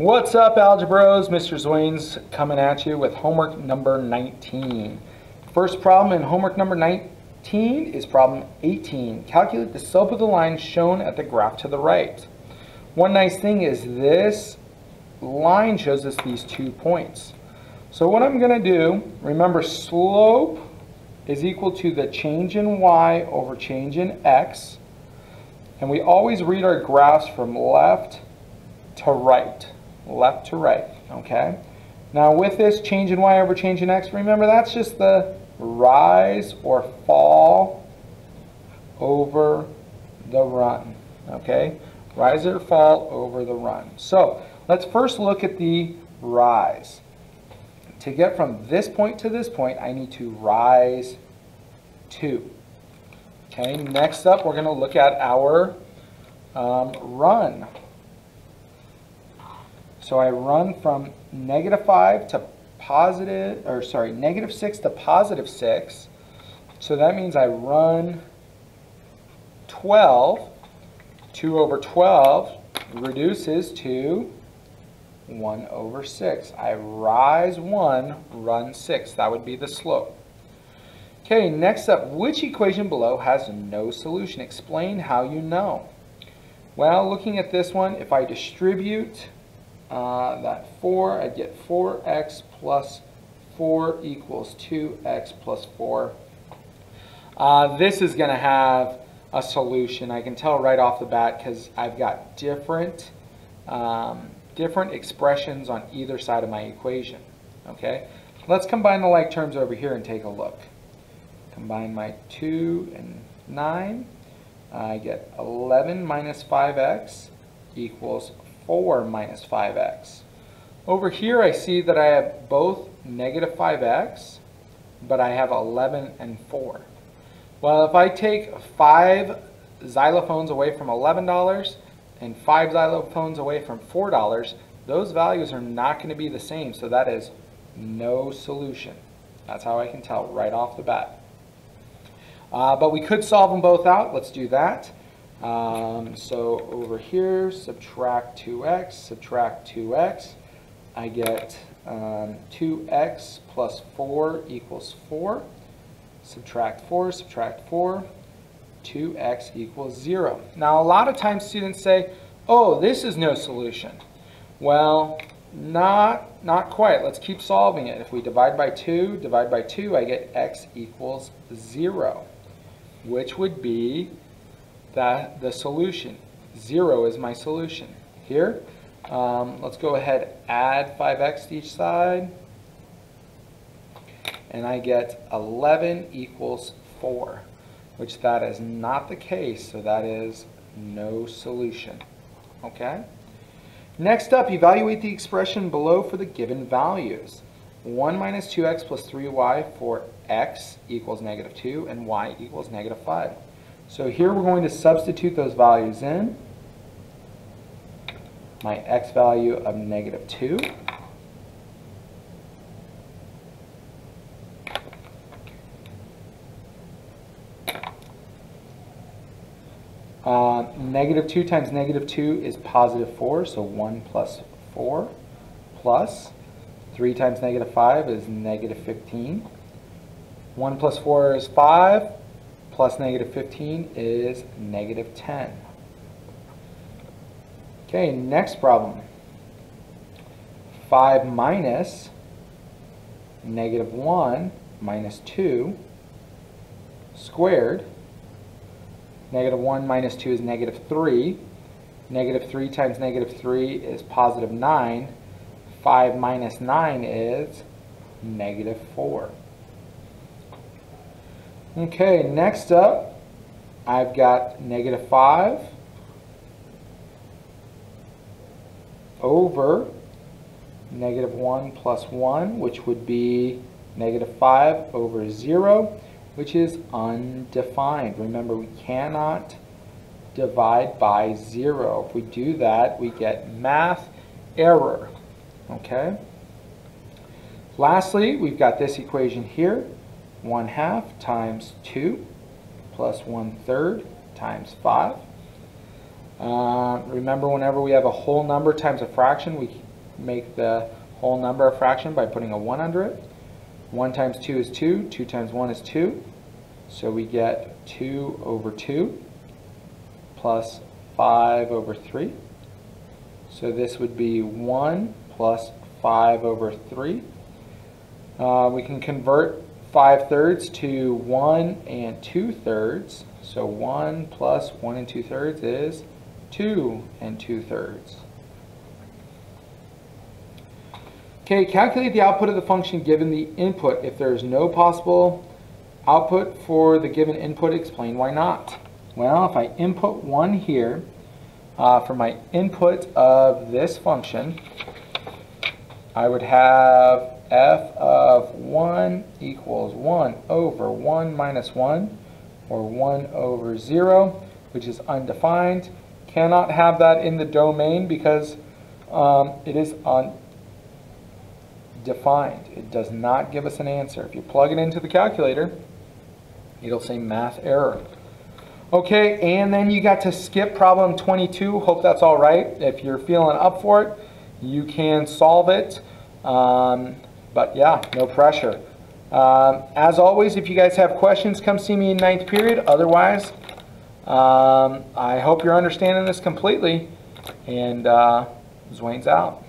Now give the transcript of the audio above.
What's up, Algebros? Mr. Zwainz coming at you with homework number 19. First problem in homework number 19 is problem 18. Calculate the slope of the line shown at the graph to the right. One nice thing is this line shows us these two points. So what I'm going to do, remember slope is equal to the change in y over change in x. And we always read our graphs from left to right left to right, okay? Now with this change in y over change in x, remember that's just the rise or fall over the run, okay? Rise or fall over the run. So let's first look at the rise. To get from this point to this point, I need to rise 2. Okay, next up we're going to look at our um, run. So I run from negative 5 to positive, or sorry, negative 6 to positive 6. So that means I run 12. 2 over 12 reduces to 1 over 6. I rise 1, run 6. That would be the slope. Okay, next up, which equation below has no solution? Explain how you know. Well, looking at this one, if I distribute uh, that 4, I get 4x plus 4 equals 2x plus 4. Uh, this is going to have a solution. I can tell right off the bat because I've got different, um, different expressions on either side of my equation. Okay, Let's combine the like terms over here and take a look. Combine my 2 and 9. I get 11 minus 5x equals 4 minus 5x. Over here I see that I have both negative 5x, but I have 11 and 4. Well, if I take 5 xylophones away from $11 and 5 xylophones away from $4, those values are not going to be the same, so that is no solution. That's how I can tell right off the bat. Uh, but we could solve them both out. Let's do that. Um, so over here, subtract 2x, subtract 2x. I get um, 2x plus 4 equals 4. Subtract 4, subtract 4. 2x equals 0. Now a lot of times students say, oh, this is no solution. Well, not, not quite. Let's keep solving it. If we divide by 2, divide by 2, I get x equals 0, which would be that the solution. 0 is my solution. Here, um, let's go ahead add 5x to each side. And I get 11 equals 4, which that is not the case, so that is no solution. Okay? Next up, evaluate the expression below for the given values. 1 minus 2x plus 3y for x equals negative 2 and y equals negative 5. So here we're going to substitute those values in. My x value of negative 2. Uh, negative 2 times negative 2 is positive 4, so 1 plus 4 plus 3 times negative 5 is negative 15. 1 plus 4 is 5 plus negative 15 is negative 10. Okay, next problem. 5 minus negative 1 minus 2 squared. Negative 1 minus 2 is negative 3. Negative 3 times negative 3 is positive 9. 5 minus 9 is negative 4. Okay, next up, I've got negative 5 over negative 1 plus 1, which would be negative 5 over 0, which is undefined. Remember, we cannot divide by 0. If we do that, we get math error. Okay? Lastly, we've got this equation here. 1 half times 2 plus 1 third times 5. Uh, remember, whenever we have a whole number times a fraction, we make the whole number a fraction by putting a 1 under it. 1 times 2 is 2, 2 times 1 is 2. So we get 2 over 2 plus 5 over 3. So this would be 1 plus 5 over 3. Uh, we can convert 5 thirds to 1 and 2 thirds. So 1 plus 1 and 2 thirds is 2 and 2 thirds. Okay, calculate the output of the function given the input. If there is no possible output for the given input, explain why not. Well, if I input 1 here, uh, for my input of this function, I would have f of 1 equals 1 over 1 minus 1, or 1 over 0, which is undefined. Cannot have that in the domain because um, it is undefined. It does not give us an answer. If you plug it into the calculator, it'll say math error. Okay, and then you got to skip problem 22. Hope that's all right. If you're feeling up for it, you can solve it. Um, but yeah, no pressure. Um, as always, if you guys have questions, come see me in ninth period. Otherwise, um, I hope you're understanding this completely. And uh, Zwainz out.